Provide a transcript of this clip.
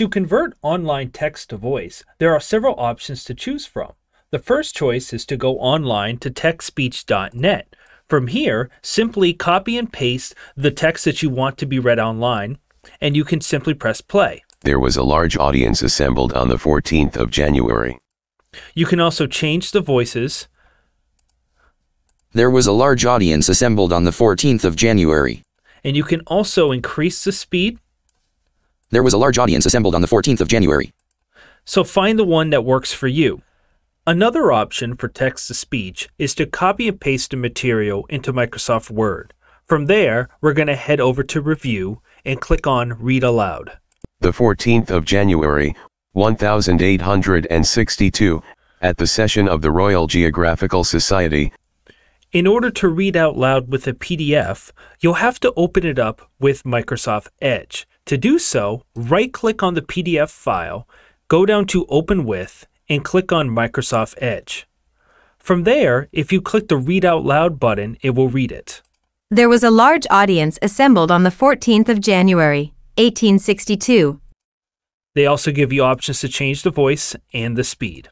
To convert online text to voice, there are several options to choose from. The first choice is to go online to textspeech.net. From here, simply copy and paste the text that you want to be read online, and you can simply press play. There was a large audience assembled on the 14th of January. You can also change the voices. There was a large audience assembled on the 14th of January. And you can also increase the speed. There was a large audience assembled on the 14th of January. So find the one that works for you. Another option for text to speech is to copy and paste the material into Microsoft Word. From there, we're going to head over to Review and click on Read Aloud. The 14th of January, 1862, at the session of the Royal Geographical Society. In order to read out loud with a PDF, you'll have to open it up with Microsoft Edge. To do so, right click on the PDF file, go down to Open With, and click on Microsoft Edge. From there, if you click the Read Out Loud button, it will read it. There was a large audience assembled on the 14th of January, 1862. They also give you options to change the voice and the speed.